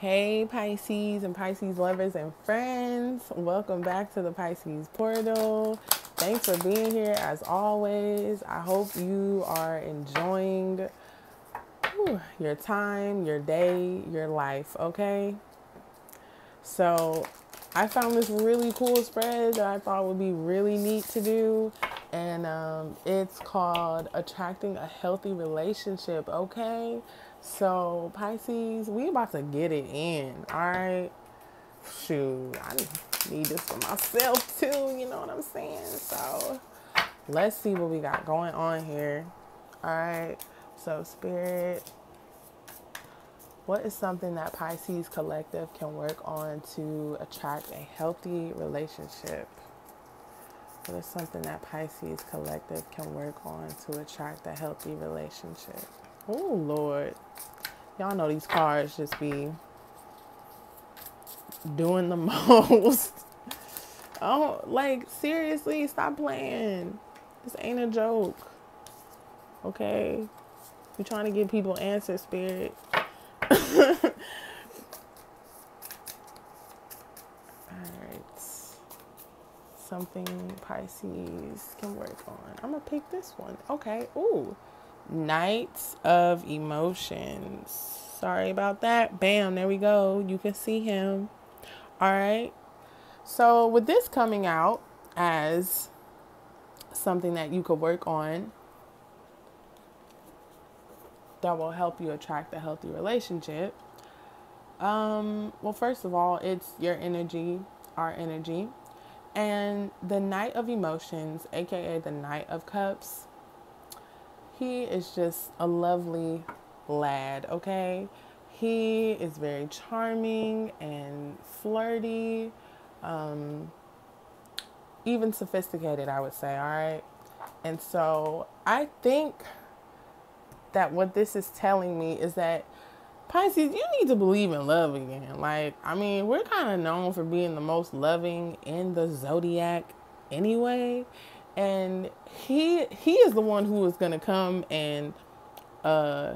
Hey, Pisces and Pisces lovers and friends. Welcome back to the Pisces Portal. Thanks for being here as always. I hope you are enjoying whew, your time, your day, your life, okay? So, I found this really cool spread that I thought would be really neat to do. And um, it's called Attracting a Healthy Relationship, okay? So Pisces, we about to get it in. All right. Shoot, I need this for myself too. You know what I'm saying? So let's see what we got going on here. All right. So spirit, what is something that Pisces collective can work on to attract a healthy relationship? What is something that Pisces collective can work on to attract a healthy relationship? Oh, Lord. Y'all know these cards just be doing the most. oh, like, seriously, stop playing. This ain't a joke. Okay? You're trying to give people answers, spirit. Alright. Something Pisces can work on. I'm going to pick this one. Okay. Ooh. Knight of Emotions. Sorry about that. Bam, there we go. You can see him. All right. So, with this coming out as something that you could work on that will help you attract a healthy relationship, um, well, first of all, it's your energy, our energy. And the Knight of Emotions, aka the Knight of Cups, he is just a lovely lad, okay? He is very charming and flirty, um, even sophisticated, I would say, all right? And so I think that what this is telling me is that Pisces, you need to believe in love again. Like, I mean, we're kind of known for being the most loving in the zodiac anyway and he he is the one who is going to come and uh,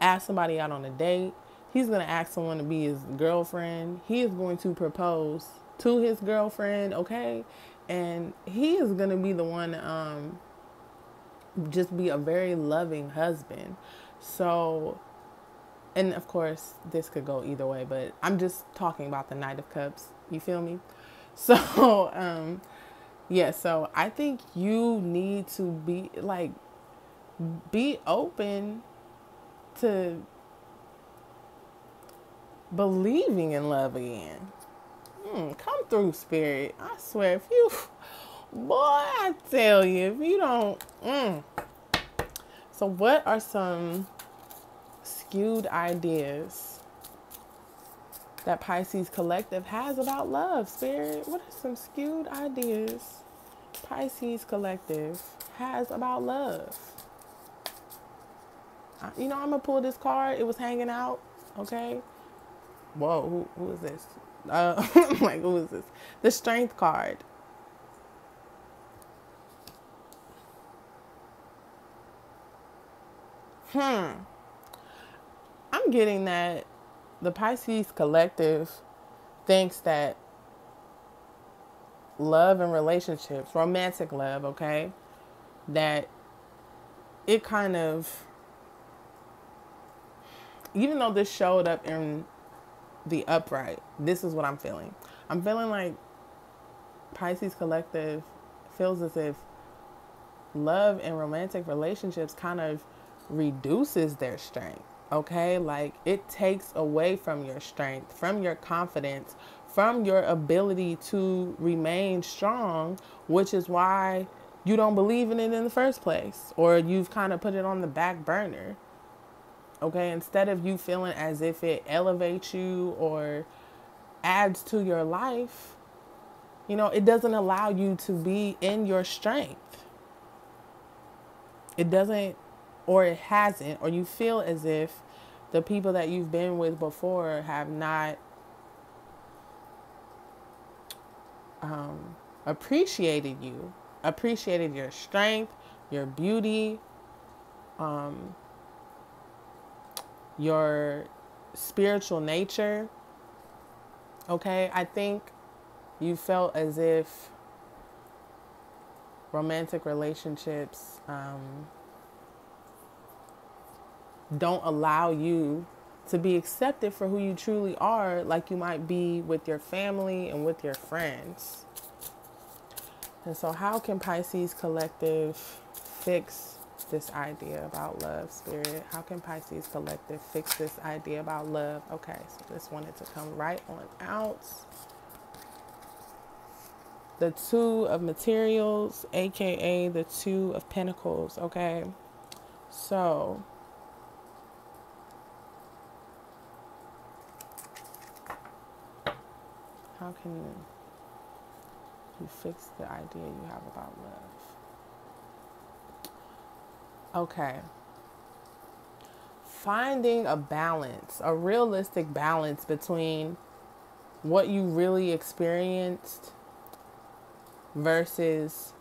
ask somebody out on a date. He's going to ask someone to be his girlfriend. He is going to propose to his girlfriend, okay? And he is going to be the one um just be a very loving husband. So and of course, this could go either way, but I'm just talking about the Knight of Cups. You feel me? So, um yeah, so I think you need to be like be open to believing in love again. Mm, come through, spirit. I swear, if you, boy, I tell you, if you don't. Mm. So, what are some skewed ideas that Pisces Collective has about love, Spirit? What are some skewed ideas Pisces Collective has about love? You know, I'm gonna pull this card. It was hanging out. Okay. Whoa, who, who is this? Uh, like, who is this? The Strength card. Hmm. I'm getting that the Pisces collective thinks that love and relationships, romantic love, okay, that it kind of, even though this showed up in the upright, this is what I'm feeling. I'm feeling like Pisces collective feels as if love and romantic relationships kind of reduces their strength okay? Like it takes away from your strength, from your confidence, from your ability to remain strong, which is why you don't believe in it in the first place, or you've kind of put it on the back burner. Okay, instead of you feeling as if it elevates you or adds to your life, you know, it doesn't allow you to be in your strength. It doesn't or it hasn't, or you feel as if the people that you've been with before have not um, appreciated you, appreciated your strength, your beauty, um, your spiritual nature. Okay, I think you felt as if romantic relationships um, don't allow you to be accepted for who you truly are, like you might be with your family and with your friends. And so, how can Pisces Collective fix this idea about love, spirit? How can Pisces Collective fix this idea about love? Okay, so this wanted to come right on out. The Two of Materials, aka the Two of Pentacles, okay? So, how can you fix the idea you have about love? Okay. Finding a balance, a realistic balance between what you really experienced versus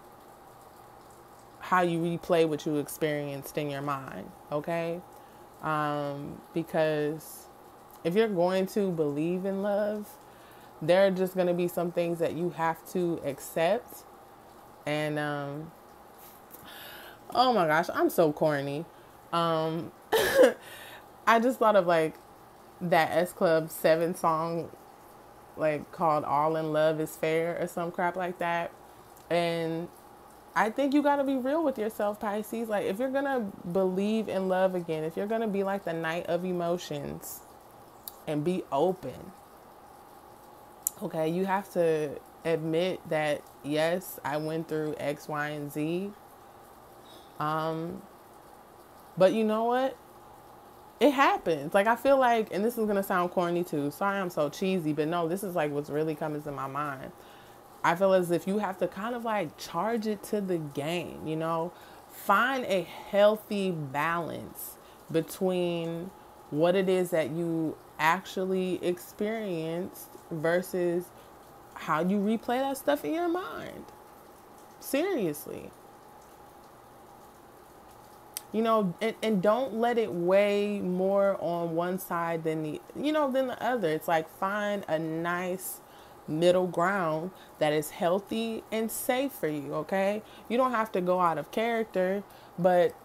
how you replay what you experienced in your mind, okay? Um, because if you're going to believe in love, there are just going to be some things that you have to accept. And, um, oh my gosh, I'm so corny. Um, I just thought of like that S Club 7 song, like called All in Love is Fair or some crap like that. And I think you got to be real with yourself, Pisces. Like, if you're going to believe in love again, if you're going to be like the Knight of Emotions and be open, okay, you have to admit that, yes, I went through X, Y, and Z. Um, but you know what? It happens. Like, I feel like, and this is to sound corny too. Sorry, I'm so cheesy, but no, this is like what's really coming to my mind. I feel as if you have to kind of like charge it to the game, you know? Find a healthy balance between what it is that you actually experienced versus how you replay that stuff in your mind. Seriously. You know, and, and don't let it weigh more on one side than the you know than the other. It's like find a nice middle ground that is healthy and safe for you, okay? You don't have to go out of character, but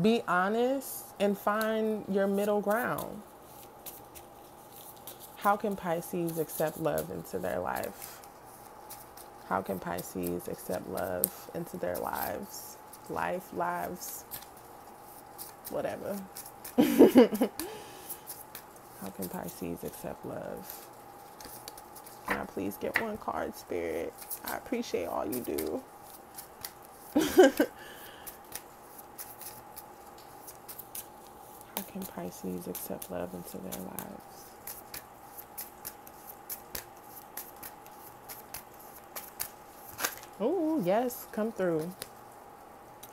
be honest and find your middle ground. How can Pisces accept love into their life? How can Pisces accept love into their lives? Life, lives, whatever. How can Pisces accept love? Can I please get one card, Spirit? I appreciate all you do. How can Pisces accept love into their lives? Oh, yes, come through.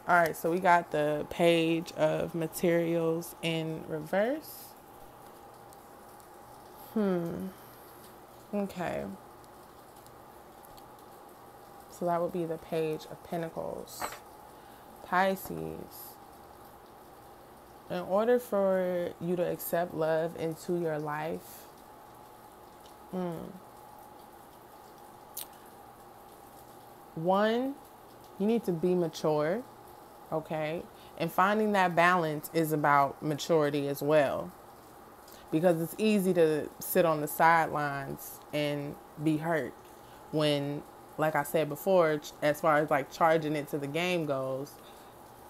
All right, so we got the page of materials in reverse. Hmm. Okay. So that would be the page of pentacles. Pisces. In order for you to accept love into your life, hmm, one, you need to be mature, okay? And finding that balance is about maturity as well. Because it's easy to sit on the sidelines and be hurt when, like I said before, as far as like charging it to the game goes,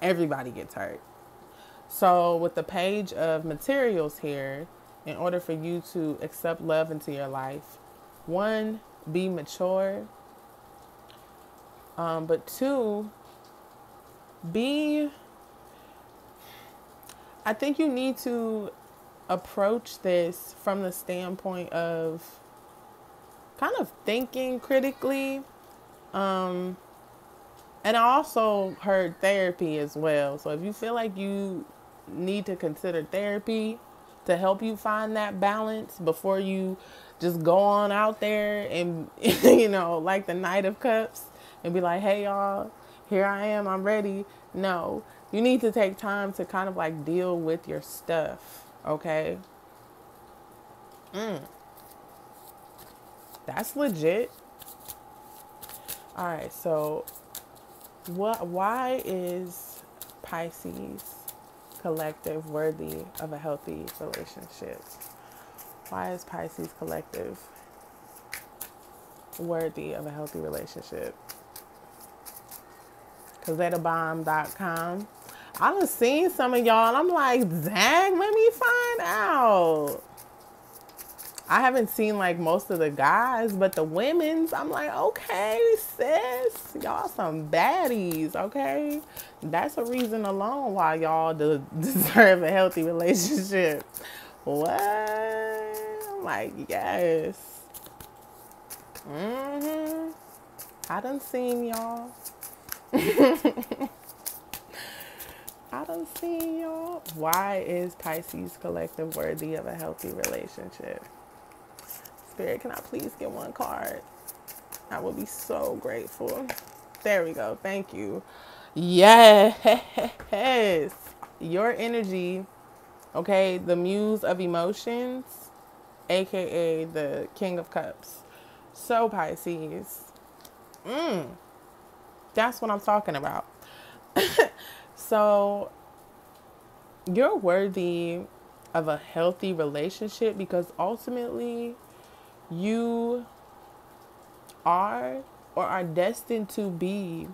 everybody gets hurt. So, with the page of materials here, in order for you to accept love into your life, one, be mature um, but two, be, I think you need to approach this from the standpoint of kind of thinking critically. Um, and I also heard therapy as well. So if you feel like you need to consider therapy to help you find that balance before you just go on out there and, you know, like the Knight of Cups, and be like, hey, y'all, here I am, I'm ready. No, you need to take time to kind of like deal with your stuff, okay? Mm. That's legit. All right, so what why is Pisces collective worthy of a healthy relationship? Why is Pisces collective worthy of a healthy relationship? CosettaBomb.com. I done seen some of y'all I'm like, dang, let me find out. I haven't seen like most of the guys, but the women's, I'm like, okay, sis, y'all some baddies, okay? That's a reason alone why y'all de- deserve a healthy relationship. What? I'm like, yes. Mm-hmm. I done seen y'all. I don't see y'all. Why is Pisces collective worthy of a healthy relationship? Spirit, can I please get one card? I would be so grateful. There we go. Thank you. Yes. Your energy, okay, the muse of emotions, aka the king of cups. So, Pisces. Mm. That's what I'm talking about. so, you're worthy of a healthy relationship because ultimately you are or are destined to be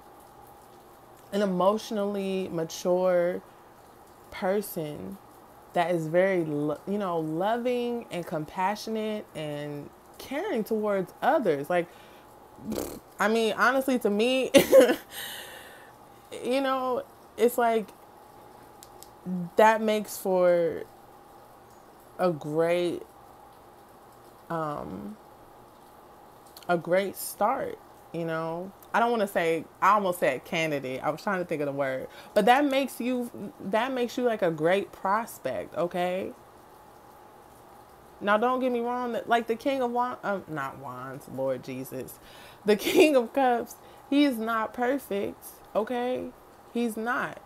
an emotionally mature person that is very you know loving and compassionate and caring towards others like i mean honestly to me you know it's like that makes for a great um, a great start. You know, I don't want to say I almost said candidate. I was trying to think of the word, but that makes you that makes you like a great prospect. Okay. Now, don't get me wrong. That like the King of Wands, um, not Wands, Lord Jesus, the King of Cups. He is not perfect. Okay, he's not.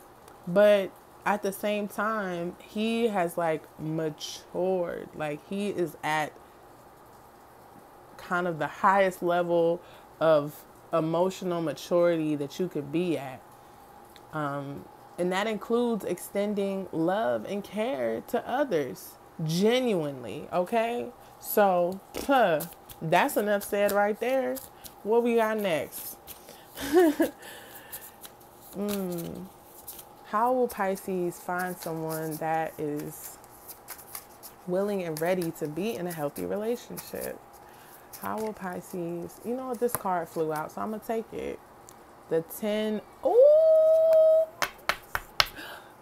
But at the same time, he has like matured. Like he is at kind of the highest level of emotional maturity that you could be at. Um, and that includes extending love and care to others Genuinely, okay? So, huh, that's enough said right there. What we got next? mm, how will Pisces find someone that is willing and ready to be in a healthy relationship? How will Pisces, you know, this card flew out, so I'm going to take it. The 10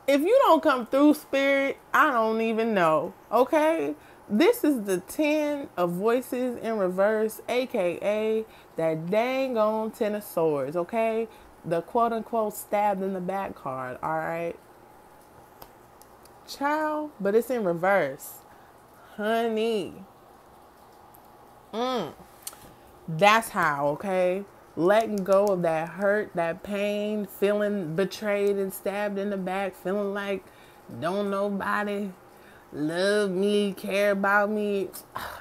if you don't come through, spirit, I don't even know. Okay. This is the 10 of voices in reverse, aka that dang on 10 of swords, okay? The quote unquote stabbed in the back card, alright? Child, but it's in reverse. Honey, Mm. That's how, okay? Letting go of that hurt, that pain, feeling betrayed and stabbed in the back, feeling like don't nobody love me, care about me.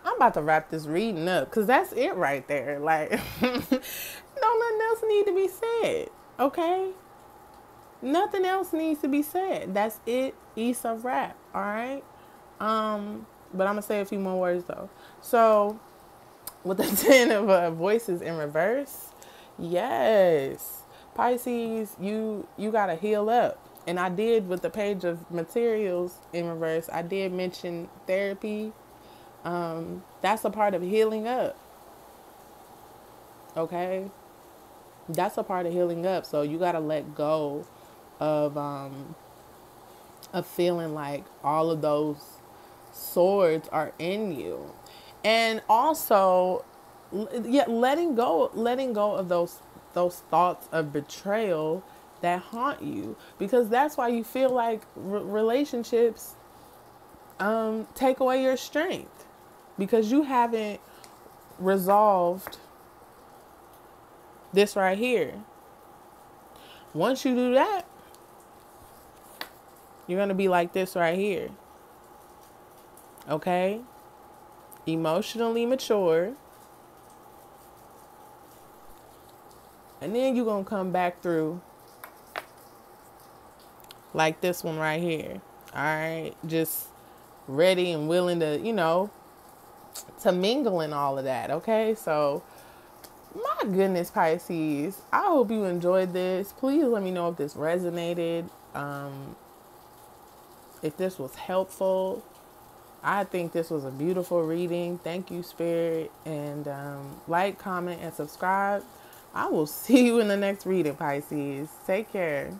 I'm about to wrap this reading up because that's it right there. Like, no nothing else need to be said, okay? Nothing else needs to be said. That's it. Issa wrap, all right? Um, but I'm gonna say a few more words though. So with the ten of uh, voices in reverse, yes, Pisces, you you gotta heal up. And I did with the page of materials in reverse. I did mention therapy. Um, that's a part of healing up. Okay, that's a part of healing up. So you gotta let go of um, of feeling like all of those swords are in you and also yeah letting go letting go of those those thoughts of betrayal that haunt you. Because that's why you feel like r- relationships um, take away your strength. Because you haven't resolved this right here. Once you do that you're going to be like this right here. Okay? Emotionally mature, And then you're going to come back through like this one right here. All right. Just ready and willing to, you know, to mingle and all of that. Okay. So, my goodness, Pisces, I hope you enjoyed this. Please let me know if this resonated, um, if this was helpful. I think this was a beautiful reading. Thank you, Spirit. And um, like, comment, and subscribe. I will see you in the next reading, Pisces. Take care.